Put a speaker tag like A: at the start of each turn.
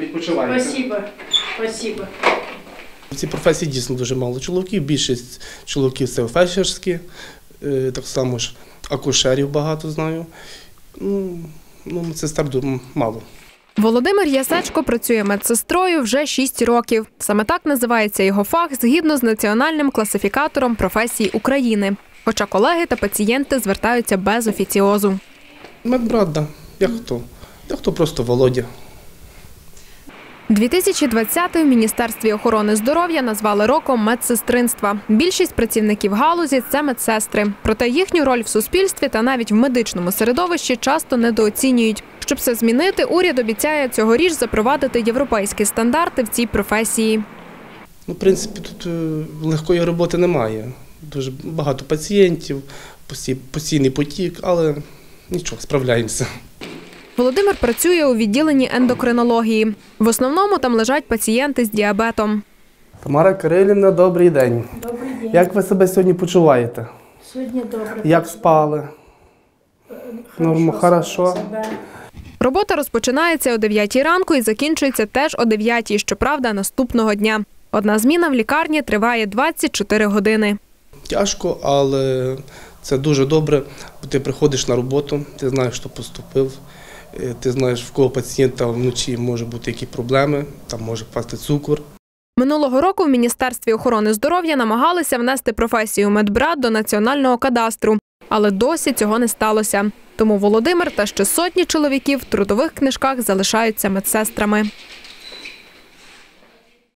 A: Відпочиваєте.
B: Спасибо, спасибо.
A: В цій професії дійсно дуже мало чоловіків. Більшість чоловіків це фельдшерські, е, так само ж акушерів багато знаю. Ну, ну медсестер мало.
C: Володимир Ясечко працює медсестрою вже 6 років. Саме так називається його фах згідно з національним класифікатором професій України. Хоча колеги та пацієнти звертаються без офіціозу.
A: Медбрат, да. Як хто? Як хто просто Володя.
C: 2020-й в Міністерстві охорони здоров'я назвали роком медсестринства. Більшість працівників галузі це медсестри. Проте їхню роль в суспільстві та навіть в медичному середовищі часто недооцінюють. Щоб це змінити, уряд обіцяє цьогоріч запровадити європейські стандарти в цій професії.
A: Ну, в принципі, тут е, легкої роботи немає. Дуже багато пацієнтів, постійний потік, але нічого, справляємося.
C: Володимир працює у відділенні ендокринології. В основному там лежать пацієнти з діабетом.
A: Тамара Кирилівна, добрий день.
B: Добрий день.
A: Як ви себе сьогодні почуваєте?
B: Сьогодні добре.
A: Як спали? Норма, хорошо.
C: Робота розпочинається о 9 ранку і закінчується теж о 9, щоправда, наступного дня. Одна зміна в лікарні триває 24 години.
A: Тяжко, але це дуже добре. бо Ти приходиш на роботу, ти знаєш, що поступив, е, ти знаєш, в кого пацієнта вночі може бути які проблеми, там може впасти цукор.
C: Минулого року в Міністерстві охорони здоров'я намагалися внести професію медбрат до національного кадастру, але досі цього не сталося. Тому Володимир та ще сотні чоловіків в трудових книжках залишаються медсестрами.